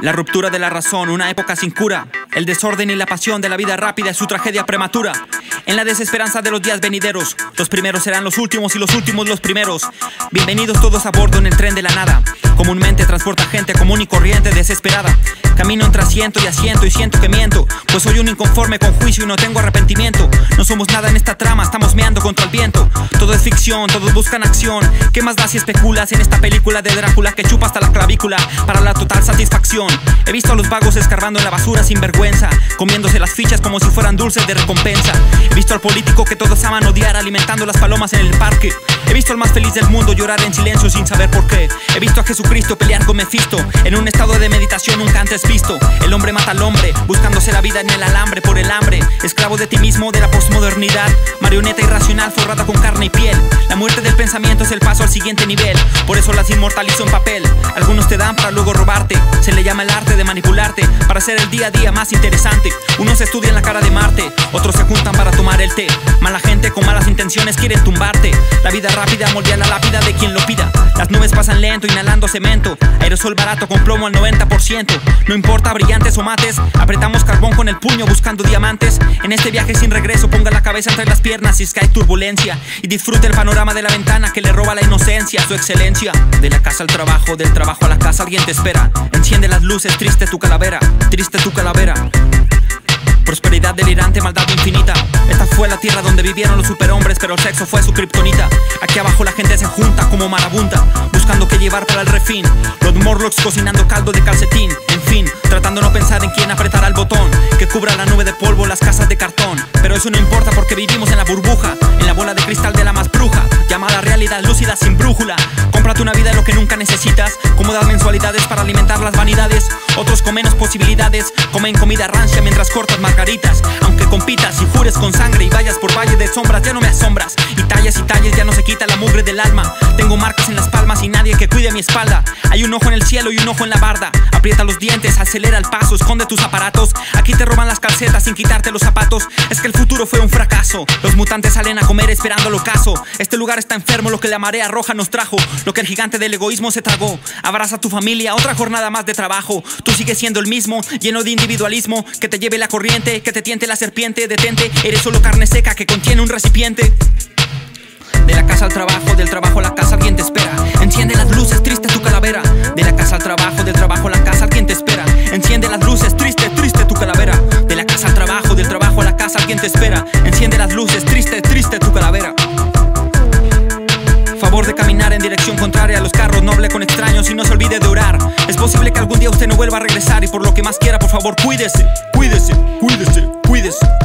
La ruptura de la razón, una época sin cura. El desorden y la pasión de la vida rápida es su tragedia prematura. En la desesperanza de los días venideros, los primeros serán los últimos y los últimos los primeros. Bienvenidos todos a bordo en el tren de la nada. Comúnmente transporta gente común y corriente desesperada. Camino entre asiento y asiento y siento que miento, pues soy un inconforme con juicio y no tengo arrepentimiento. No somos nada en esta trama, estamos meando contra el viento. Todo es ficción, todos buscan acción. ¿Qué más da si especulas en esta película de Drácula que chupa hasta la clavícula para la total satisfacción? He visto a los vagos escarbando en la basura sin vergüenza, comiéndose las fichas como si fueran dulces de recompensa. He visto al político que todos aman odiar alimentando las palomas en el parque. He visto al más feliz del mundo llorar en silencio sin saber por qué. He visto a Jesucristo pelear con Mefisto en un estado de meditación nunca antes visto. El hombre mata al hombre, buscándose la vida en el alambre por el hambre. Esclavo de ti mismo, de la posmodernidad. Marioneta irracional forrada con carne y La muerte del pensamiento es el paso al siguiente nivel. Por eso las inmortalizo en papel. Algunos te dan para luego robarte. Se le llama el arte manipularte para hacer el día a día más interesante. Unos estudian la cara de Marte, otros se juntan para tomar el té. Mala gente con malas intenciones quieren tumbarte. La vida rápida moldea la lápida de quien lo pida. Las nubes pasan lento inhalando cemento. Aerosol barato con plomo al 90%. No importa brillantes o mates, apretamos carbón con el puño buscando diamantes. En este viaje sin regreso ponga la cabeza entre las piernas si es que hay turbulencia. Y disfrute el panorama de la ventana que le roba la inocencia, su excelencia. De la casa al trabajo, del trabajo a la casa alguien te espera. Enciende las luces, triste tu calavera, triste tu calavera. Prosperidad delirante, maldad infinita. Esta fue la tierra donde vivieron los superhombres, pero el sexo fue su kriptonita. Aquí abajo la gente se junta como marabunta, buscando qué llevar para el refín. Los Morlocks cocinando caldo de calcetín. En fin, tratando no pensar en quién apretará el botón que cubra la nube de polvo, las casas de cartón. Pero eso no importa porque vivimos en la burbuja, en la bola de cristal de la más bruja, llamada realidad lúcida sin brújula. Cómprate una vida lo que nunca necesitas, cómodas mensualidades para alimentar las vanidades. Otros con menos posibilidades comen comida rancia mientras cortas margaritas. Aunque compitas y jures con sangre y vayas por valle de sombras, ya no me asombras. Y talles y talles, ya no se quita la mugre del alma. Tengo marcas en las palmas y nadie que cuide mi espalda. Hay un ojo en el cielo y un ojo en la barda. Aprieta los dientes, acelera el paso, esconde tus aparatos. Aquí te roban las calcetas sin quitarte los zapatos. Es que el futuro fue un fracaso. Los mutantes salen a comer esperando el ocaso. Este lugar está enfermo, lo que la marea roja nos trajo. Lo que el gigante del egoísmo se tragó. Abraza a tu familia, otra jornada más de trabajo. Tú sigues siendo el mismo, lleno de individualismo. Que te lleve la corriente, que te tiente la serpiente. Detente, eres solo carne seca que contiene un recipiente. De la casa al trabajo, del trabajo a la casa, alguien te espera. Enciende las luces, triste tu calavera. De la casa al trabajo, del trabajo a la casa, alguien te espera. Enciende las luces, triste, triste tu calavera. De la casa al trabajo, del trabajo a la casa, alguien te espera. Enciende las luces, en dirección contraria a los carros, no hable con extraños y no se olvide de orar. Es posible que algún día usted no vuelva a regresar y por lo que más quiera, por favor, cuídese, cuídese, cuídese, cuídese.